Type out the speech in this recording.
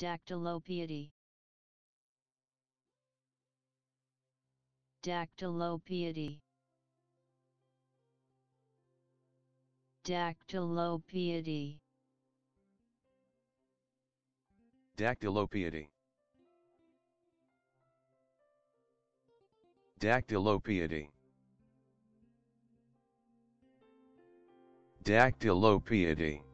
Dactylopiety Dactylopiety Dactylopiety Dactylopiety. Dactylopiety. Dactylopiety.